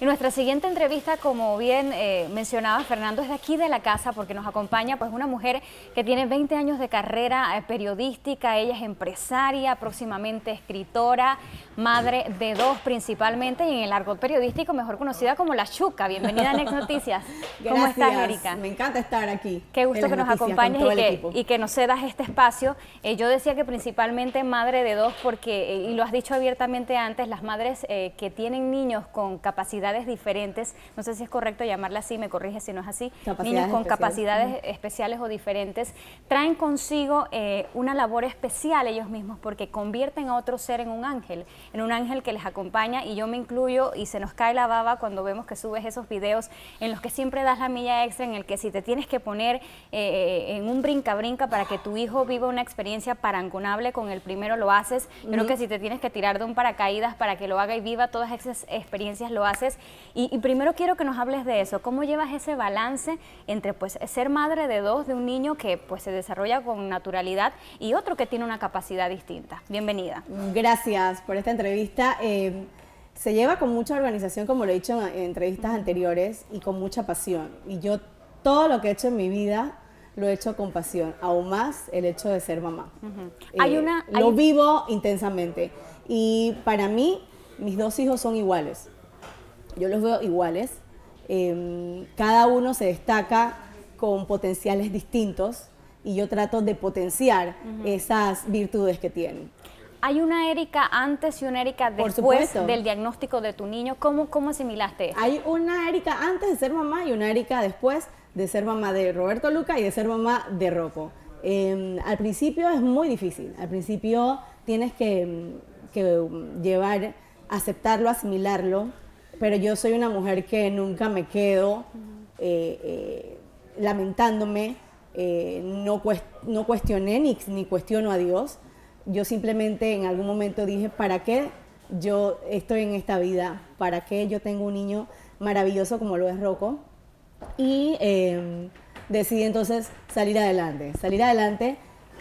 Y nuestra siguiente entrevista, como bien eh, mencionaba Fernando, es de aquí de la casa porque nos acompaña pues una mujer que tiene 20 años de carrera eh, periodística, ella es empresaria, próximamente escritora, madre de dos principalmente y en el argot periodístico mejor conocida como La Chuca. Bienvenida a Next Noticias. ¿Cómo estás, Erika? Me encanta estar aquí. Qué gusto que nos acompañes y que, y que, nos cedas este espacio. Eh, yo decía que principalmente madre de dos porque, y lo has dicho abiertamente antes, las madres que tienen niños con capacidad diferentes, no sé si es correcto llamarla así, me corrige si no es así, niños con capacidades especiales. o diferentes, traen consigo eh, una labor especial ellos mismos porque convierten a otro ser en un ángel, en un ángel que les acompaña y yo me incluyo y se nos cae la baba cuando vemos que subes esos videos en los que siempre das la milla extra, en el que si te tienes que poner eh, en un brinca-brinca para que tu hijo viva una experiencia parangonable con el primero lo haces, creo que si te tienes que tirar de un paracaídas para que lo haga y viva todas esas experiencias lo haces y, primero quiero que nos hables de eso, ¿cómo llevas ese balance entre pues ser madre de dos, de un niño que pues se desarrolla con naturalidad y otro que tiene una capacidad distinta? Bienvenida. Gracias por esta entrevista. Eh, se lleva con mucha organización, como lo he dicho en, entrevistas anteriores, y con mucha pasión. Y yo todo lo que he hecho en mi vida lo he hecho con pasión, aún más el hecho de ser mamá. hay eh, una, Lo vivo intensamente. Y para mí, mis dos hijos son iguales yo los veo iguales. Em, cada uno se destaca con potenciales distintos y yo trato de potenciar esas virtudes que tienen. ¿Hay una Erika antes y una Erika después del diagnóstico de tu niño? ¿Cómo, ¿Cómo asimilaste eso? Hay una Erika antes de ser mamá y una Erika después de ser mamá de Roberto Luca y de ser mamá de Rocco. Em, al principio es muy difícil. Al principio tienes que, que llevar, aceptarlo, asimilarlo, pero yo soy una mujer que nunca me quedo eh, eh, lamentándome, eh, no, no cuestioné ni, ni cuestiono a Dios. Yo simplemente en algún momento dije, ¿para qué yo estoy en esta vida? ¿Para qué yo tengo un niño maravilloso como lo es Rocco? Y em, decidí entonces salir adelante, salir adelante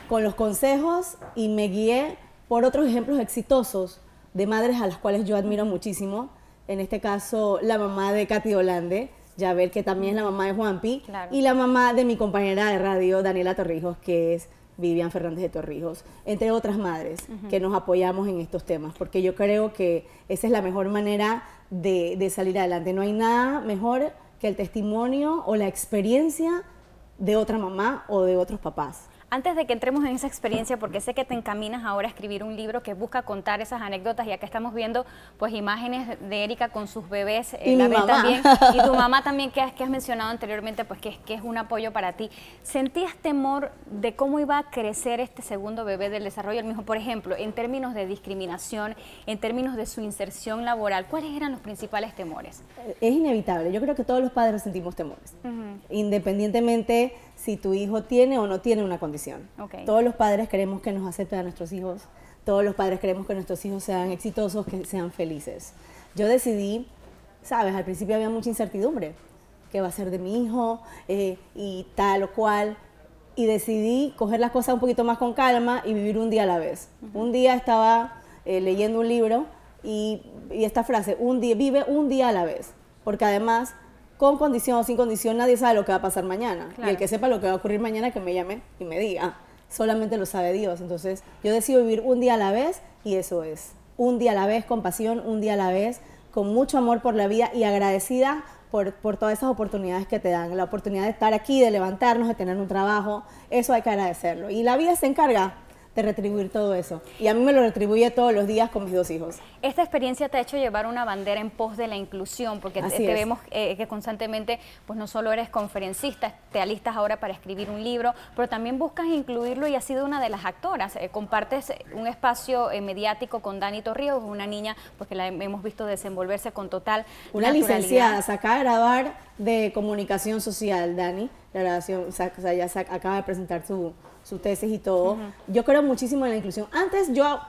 con los consejos y me guié por otros ejemplos exitosos de madres a las cuales yo admiro muchísimo en este caso la mamá de Katy Holande, ya ver que también es la mamá de Juanpi, y la mamá de mi compañera de radio, Daniela Torrijos, que es Vivian Fernández de Torrijos, entre otras madres que nos apoyamos en estos temas, porque yo creo que esa es la mejor manera de, de salir adelante. No hay nada mejor que el testimonio o la experiencia de otra mamá o de otros papás. Antes de que entremos en esa experiencia, porque sé que te encaminas ahora a escribir un libro que busca contar esas anécdotas, y acá estamos viendo pues imágenes de Erika con sus bebés, eh, y la también, y tu mamá también que has, que has mencionado anteriormente, pues que, que es un apoyo para ti. ¿Sentías temor de cómo iba a crecer este segundo bebé del desarrollo del mismo? Por ejemplo, en términos de discriminación, en términos de su inserción laboral, ¿cuáles eran los principales temores? Es inevitable, yo creo que todos los padres sentimos temores, independientemente si tu hijo tiene o no tiene una condición. Todos los padres queremos que nos acepten a nuestros hijos, todos los padres queremos que nuestros hijos sean exitosos, que sean felices. Yo decidí, sabes, al principio había mucha incertidumbre, qué va a ser de mi hijo eh, y tal o cual, y decidí coger las cosas un poquito más con calma y vivir un día a la vez. Un día estaba eh, leyendo un libro y, y esta frase, un día, vive un día a la vez, porque además con condición o sin condición, nadie sabe lo que va a pasar mañana. Y el que sepa lo que va a ocurrir mañana, que me llame y me diga. Solamente lo sabe Dios. Entonces, yo decido vivir un día a la vez y eso es. Un día a la vez, con pasión, un día a la vez, con mucho amor por la vida y agradecida por, por, todas esas oportunidades que te dan. La oportunidad de estar aquí, de levantarnos, de tener un trabajo, eso hay que agradecerlo. Y la vida se encarga de retribuir todo eso. Y a mí me lo retribuye todos los días con mis dos hijos. Esta experiencia te ha hecho llevar una bandera en pos de la inclusión, porque te, vemos eh, que constantemente, pues no solo eres conferencista, te alistas ahora para escribir un libro, pero también buscas incluirlo y has sido una de las actoras. Eh, compartes un espacio eh, mediático con Dani Torrijos, una niña pues que la hemos visto desenvolverse con total Una licenciada, se acaba de graduar de comunicación social, Dani, la grabación, o sea, ya acaba de presentar su su tesis y todo. Yo creo muchísimo en la inclusión. Antes yo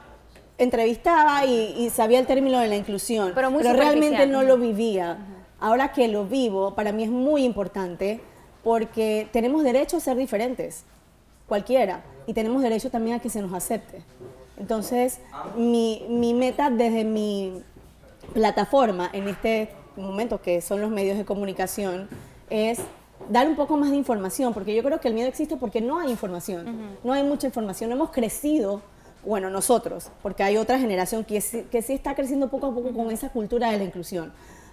entrevistaba y, sabía el término de la inclusión, pero, realmente no lo vivía. Ahora que lo vivo, para mí es muy importante porque tenemos derecho a ser diferentes, cualquiera, y tenemos derecho también a que se nos acepte. Entonces, mi, mi meta desde mi plataforma en este momento que son los medios de comunicación es dar un poco más de información, porque yo creo que el miedo existe porque no hay información, no hay mucha información, hemos crecido, bueno, nosotros, porque hay otra generación que, que sí está creciendo poco a poco con esa cultura de la inclusión.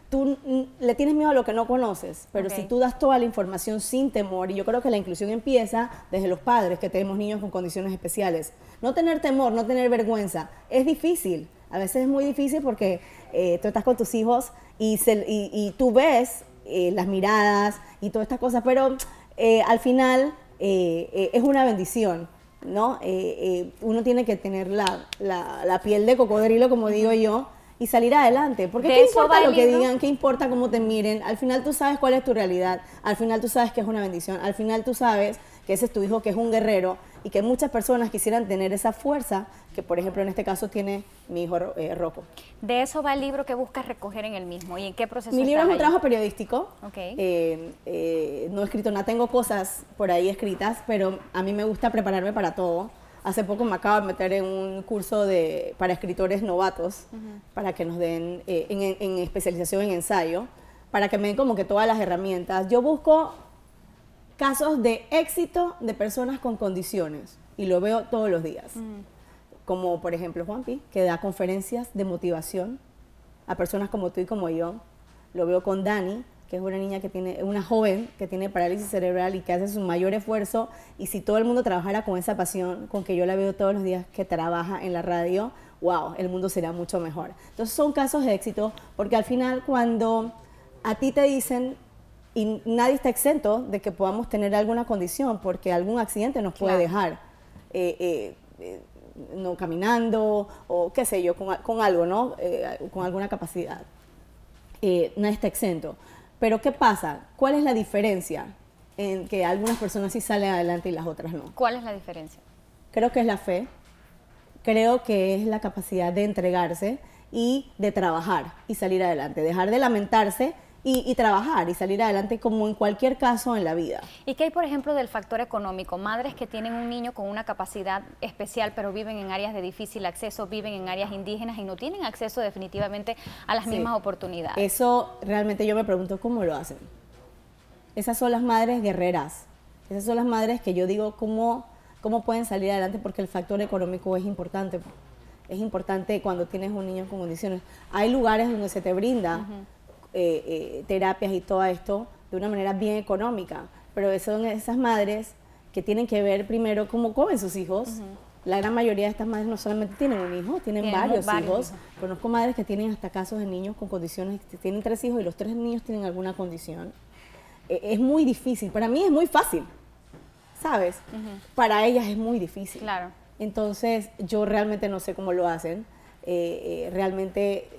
Tú le tienes miedo a lo que no conoces, pero si tú das toda la información sin temor, y yo creo que la inclusión empieza desde los padres que tenemos niños con condiciones especiales. No tener temor, no tener vergüenza, es difícil, a veces es muy difícil porque eh, tú estás con tus hijos y, y tú ves eh, las miradas y todas estas cosas, pero eh, al final eh, es una bendición. ¿no? uno tiene que tener la, la, piel de cocodrilo, como digo yo, y salir adelante. Porque ¿qué importa lo que digan? ¿Qué importa cómo te miren? Al final tú sabes cuál es tu realidad. Al final tú sabes que es una bendición. Al final tú sabes que ese es tu hijo, que es un guerrero y que muchas personas quisieran tener esa fuerza que, por ejemplo, en este caso tiene mi hijo eh, Rocco. De eso va el libro que buscas recoger en el mismo. ¿Y en qué proceso Mi libro es un trabajo periodístico. Eh, eh, no he escrito nada, tengo cosas por ahí escritas, pero a mí me gusta prepararme para todo. Hace poco me acabo de meter en un curso de, para escritores novatos, para que nos den, en, en especialización en ensayo, para que me den como que todas las herramientas. Yo busco casos de éxito de personas con condiciones y lo veo todos los días. Mm. Como por ejemplo Juanpi, que da conferencias de motivación a personas como tú y como yo. Lo veo con Dani, que es una niña que tiene, una joven que tiene parálisis cerebral y que hace su mayor esfuerzo. Y si todo el mundo trabajara con esa pasión, con que yo la veo todos los días que trabaja en la radio, wow, el mundo será mucho mejor. Entonces son casos de éxito, porque al final cuando a ti te dicen y nadie está exento de que podamos tener alguna condición porque algún accidente nos puede dejar eh, eh, eh, no caminando o qué sé yo, con, algo, ¿no? con alguna capacidad. nadie está exento. Pero ¿qué pasa? ¿Cuál es la diferencia en que algunas personas sí salen adelante y las otras no? ¿Cuál es la diferencia? Creo que es la fe, creo que es la capacidad de entregarse y de trabajar y salir adelante, dejar de lamentarse y, trabajar y salir adelante como en cualquier caso en la vida. ¿Y qué hay, por ejemplo, del factor económico? Madres que tienen un niño con una capacidad especial, pero viven en áreas de difícil acceso, viven en áreas indígenas y no tienen acceso definitivamente a las mismas oportunidades. Eso realmente yo me pregunto cómo lo hacen. Esas son las madres guerreras. Esas son las madres que yo digo cómo, cómo pueden salir adelante porque el factor económico es importante. Es importante cuando tienes un niño con condiciones. Hay lugares donde se te brinda eh, eh, terapias y todo esto de una manera bien económica, pero son esas madres que tienen que ver primero cómo comen sus hijos. La gran mayoría de estas madres no solamente tienen un hijo, tienen, varios, hijos. Conozco madres que tienen hasta casos de niños con condiciones, tienen tres hijos y los tres niños tienen alguna condición. E, es muy difícil, para mí es muy fácil, ¿sabes? Para ellas es muy difícil. Claro. Entonces yo realmente no sé cómo lo hacen. Eh, realmente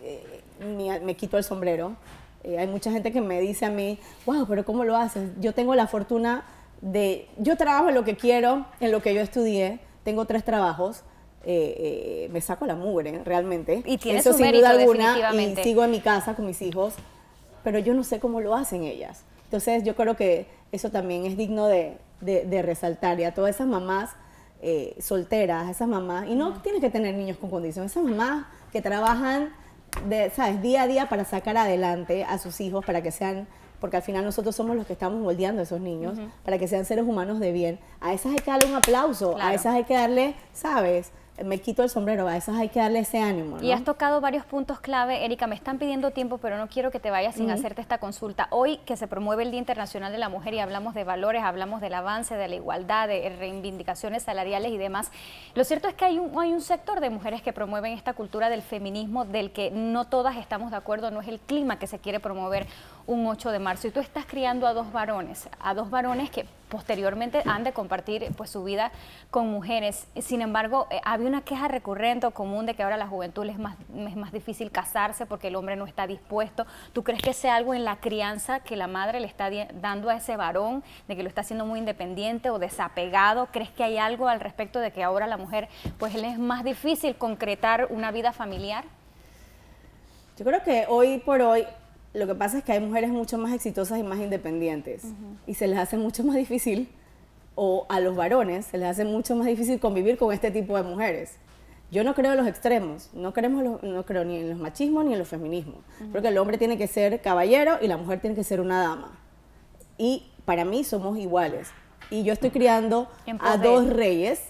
me, quito el sombrero. Eh, hay mucha gente que me dice a mí, wow, pero ¿cómo lo haces? Yo tengo la fortuna de, yo trabajo en lo que quiero, en lo que yo estudié, tengo tres trabajos, eh, eh, me saco la mugre, realmente. Y tiene Eso sin duda alguna, y sigo en mi casa con mis hijos, pero yo no sé cómo lo hacen ellas. Entonces yo creo que eso también es digno de, de, resaltar y a todas esas mamás solteras, esas mamás, y no tienes que tener niños con condiciones, esas mamás que trabajan de, ¿sabes? Día a día para sacar adelante a sus hijos, para que sean, porque al final nosotros somos los que estamos moldeando a esos niños, para que sean seres humanos de bien. A esas hay que darle un aplauso, a esas hay que darle, ¿sabes? Me quito el sombrero, a esas hay que darle ese ánimo. Y has tocado varios puntos clave. Erika, me están pidiendo tiempo, pero no quiero que te vayas sin hacerte esta consulta. Hoy que se promueve el Día Internacional de la Mujer y hablamos de valores, hablamos del avance, de la igualdad, de reivindicaciones salariales y demás, lo cierto es que hay un, hay un sector de mujeres que promueven esta cultura del feminismo del que no todas estamos de acuerdo, no es el clima que se quiere promover un 8 de marzo. Y tú estás criando a dos varones, a dos varones que posteriormente han de compartir pues su vida con mujeres. Sin embargo, eh, había una queja recurrente o común de que ahora la juventud es más, es más difícil casarse porque el hombre no está dispuesto. ¿Tú crees que sea algo en la crianza que la madre le está dando a ese varón, de que lo está haciendo muy independiente o desapegado? ¿Crees que hay algo al respecto de que ahora la mujer pues le es más difícil concretar una vida familiar? Yo creo que hoy por hoy lo que pasa es que hay mujeres mucho más exitosas y más independientes y se les hace mucho más difícil, o a los varones se les hace mucho más difícil convivir con este tipo de mujeres. Yo no creo en los extremos, no, queremos no creo ni en los machismos ni en los feminismos. Creo que el hombre tiene que ser caballero y la mujer tiene que ser una dama. Y para mí somos iguales. Y yo estoy criando a dos reyes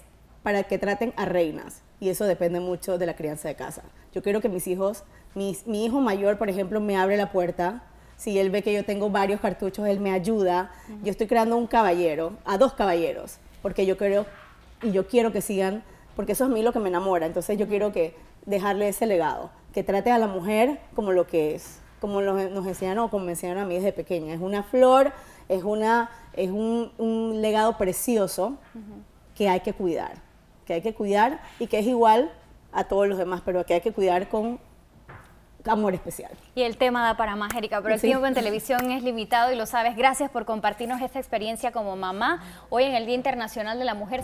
para que traten a reinas. Y eso depende mucho de la crianza de casa. Yo quiero que mis hijos, mi hijo mayor, por ejemplo, me abre la puerta. Si él ve que yo tengo varios cartuchos, él me ayuda. Yo estoy creando un caballero, a dos caballeros, porque yo creo y yo quiero que sigan porque eso es a mí lo que me enamora. Entonces yo quiero que dejarle ese legado, que trate a la mujer como lo que es, como nos enseñaron o como me enseñaron a mí desde pequeña. Es una flor, es, una, es un, legado precioso que hay que cuidar, que hay que cuidar y que es igual a todos los demás, pero que hay que cuidar con amor especial. Y el tema da para más, Erika, pero el tiempo en televisión es limitado y lo sabes. Gracias por compartirnos esta experiencia como mamá hoy en el Día Internacional de la Mujer.